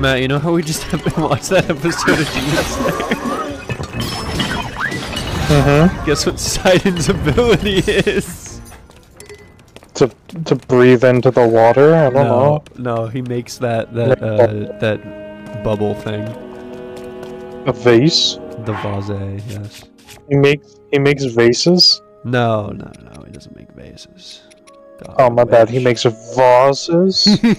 Matt, you know how we just watched that episode of Genius Mm-hmm. Guess what Sidon's ability is? To to breathe into the water. I don't know. No, he makes that that uh, that bubble thing, A vase. the vase. Yes. He makes he makes vases. No, no, no, he doesn't make vases. God, Oh my bad. He makes vases.